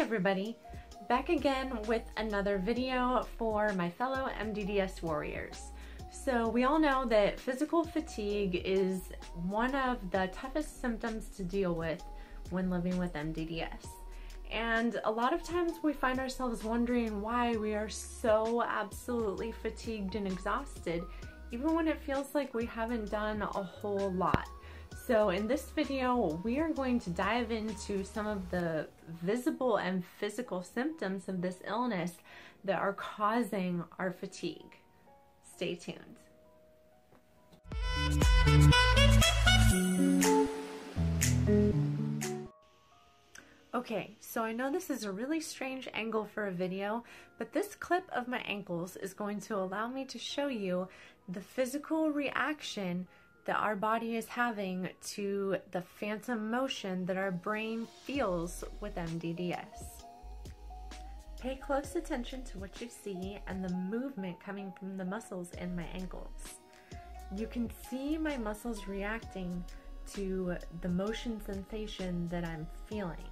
everybody, back again with another video for my fellow MDDS warriors. So we all know that physical fatigue is one of the toughest symptoms to deal with when living with MDDS. And a lot of times we find ourselves wondering why we are so absolutely fatigued and exhausted, even when it feels like we haven't done a whole lot. So in this video, we are going to dive into some of the visible and physical symptoms of this illness that are causing our fatigue. Stay tuned. Okay, so I know this is a really strange angle for a video, but this clip of my ankles is going to allow me to show you the physical reaction that our body is having to the phantom motion that our brain feels with MDDS. Pay close attention to what you see and the movement coming from the muscles in my ankles. You can see my muscles reacting to the motion sensation that I'm feeling.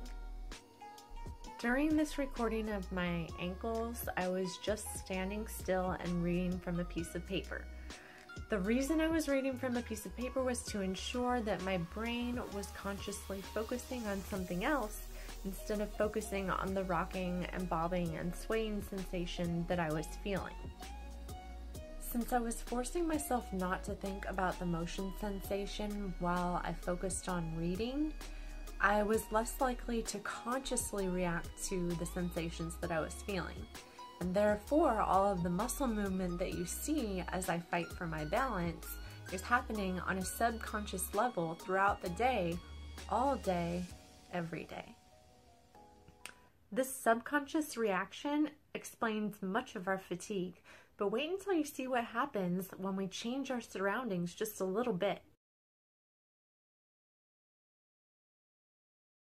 During this recording of my ankles, I was just standing still and reading from a piece of paper. The reason I was reading from a piece of paper was to ensure that my brain was consciously focusing on something else instead of focusing on the rocking and bobbing and swaying sensation that I was feeling. Since I was forcing myself not to think about the motion sensation while I focused on reading, I was less likely to consciously react to the sensations that I was feeling. And therefore, all of the muscle movement that you see as I fight for my balance is happening on a subconscious level throughout the day, all day, every day. This subconscious reaction explains much of our fatigue, but wait until you see what happens when we change our surroundings just a little bit.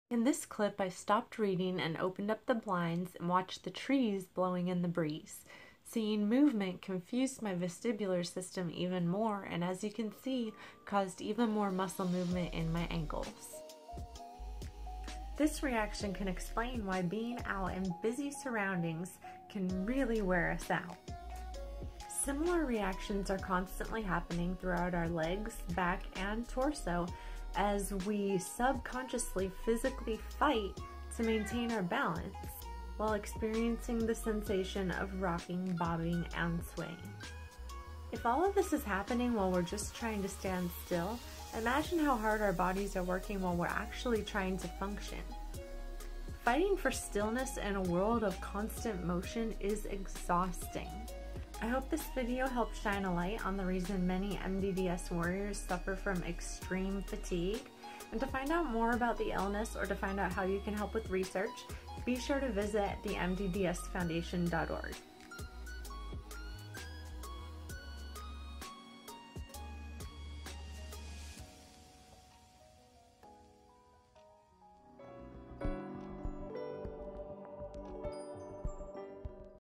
In this clip, I stopped reading and opened up the blinds and watched the trees blowing in the breeze. Seeing movement confused my vestibular system even more and as you can see, caused even more muscle movement in my ankles. This reaction can explain why being out in busy surroundings can really wear us out. Similar reactions are constantly happening throughout our legs, back, and torso as we subconsciously physically fight to maintain our balance while experiencing the sensation of rocking, bobbing, and swaying. If all of this is happening while we're just trying to stand still, imagine how hard our bodies are working while we're actually trying to function. Fighting for stillness in a world of constant motion is exhausting. I hope this video helped shine a light on the reason many MDDS warriors suffer from extreme fatigue. And to find out more about the illness or to find out how you can help with research, be sure to visit the MDDSfoundation.org.